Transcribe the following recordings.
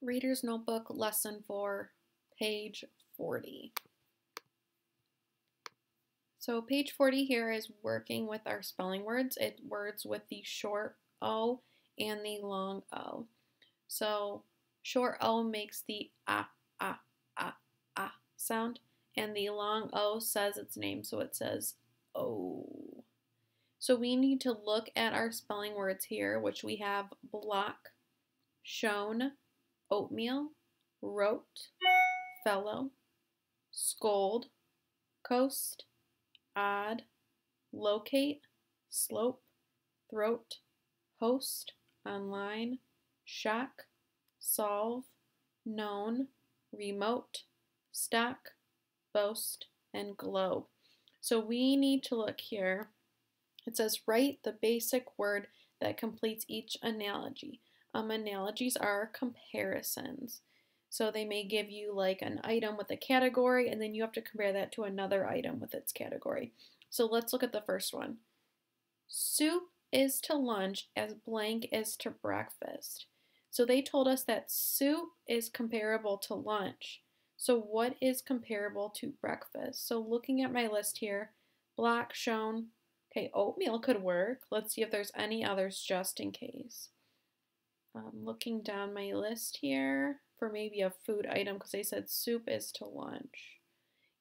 Reader's Notebook, Lesson 4, page 40. So page 40 here is working with our spelling words. It words with the short O and the long O. So short O makes the ah, ah, ah, ah sound, and the long O says its name, so it says O. So we need to look at our spelling words here, which we have block, shown, oatmeal, wrote, fellow, scold, coast, odd, locate, slope, throat, host, online, shock, solve, known, remote, stock, boast, and globe. So we need to look here. It says write the basic word that completes each analogy. Um, analogies are comparisons. So they may give you like an item with a category, and then you have to compare that to another item with its category. So let's look at the first one. Soup is to lunch as blank is to breakfast. So they told us that soup is comparable to lunch. So what is comparable to breakfast? So looking at my list here, black shown. Okay, oatmeal could work. Let's see if there's any others just in case. I'm looking down my list here for maybe a food item because they said soup is to lunch.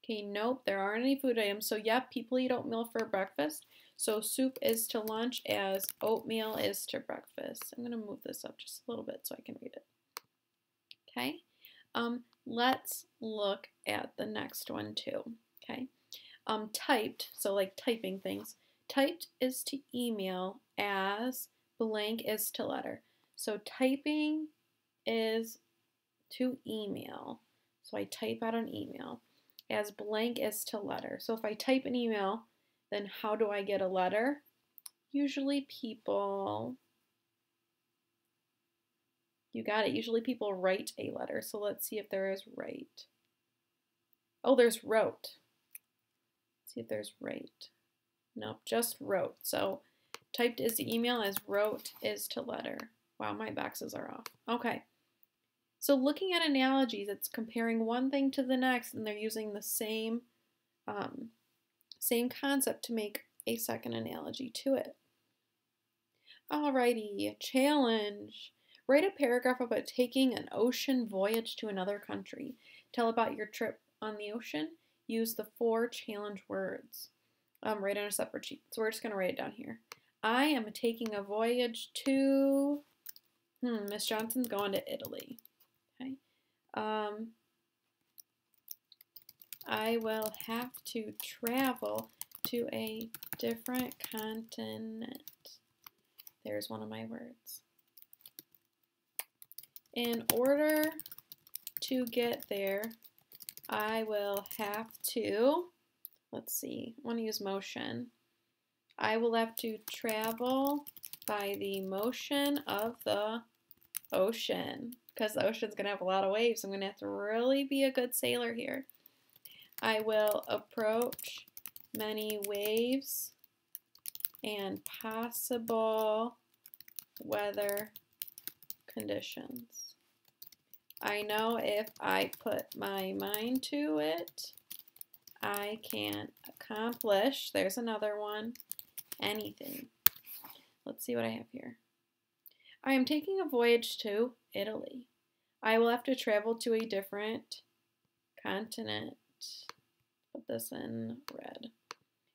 Okay, nope, there aren't any food items. So, yep, people eat oatmeal for breakfast. So, soup is to lunch as oatmeal is to breakfast. I'm going to move this up just a little bit so I can read it. Okay, um, let's look at the next one too. Okay, um, typed, so like typing things. Typed is to email as blank is to letter. So typing is to email. So I type out an email as blank is to letter. So if I type an email, then how do I get a letter? Usually people, you got it. Usually people write a letter. So let's see if there is write. Oh, there's wrote. Let's see if there's write. Nope, just wrote. So typed is the email as wrote is to letter. Wow, my boxes are off. Okay. So looking at analogies, it's comparing one thing to the next, and they're using the same, um, same concept to make a second analogy to it. Alrighty, challenge. Write a paragraph about taking an ocean voyage to another country. Tell about your trip on the ocean. Use the four challenge words. Um, write on a separate sheet. So we're just going to write it down here. I am taking a voyage to Hmm, Miss Johnson's going to Italy. Okay. Um, I will have to travel to a different continent. There's one of my words. In order to get there, I will have to, let's see, I want to use motion. I will have to travel by the motion of the ocean because the ocean's going to have a lot of waves. I'm going to have to really be a good sailor here. I will approach many waves and possible weather conditions. I know if I put my mind to it, I can accomplish, there's another one, anything. Let's see what I have here. I am taking a voyage to Italy. I will have to travel to a different continent. Put this in red.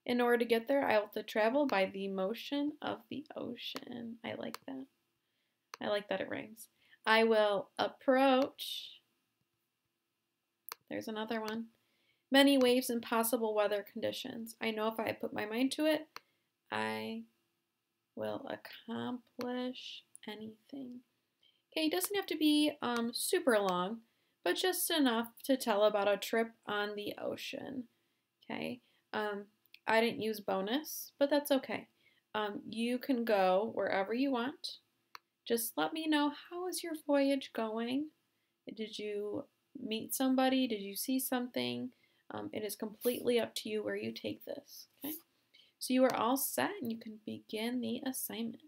In order to get there, I will have to travel by the motion of the ocean. I like that. I like that it rhymes. I will approach. There's another one. Many waves and possible weather conditions. I know if I put my mind to it, I will accomplish anything. Okay, it doesn't have to be um, super long, but just enough to tell about a trip on the ocean. Okay, um, I didn't use bonus, but that's okay. Um, you can go wherever you want. Just let me know how is your voyage going? Did you meet somebody? Did you see something? Um, it is completely up to you where you take this. Okay, so you are all set and you can begin the assignment.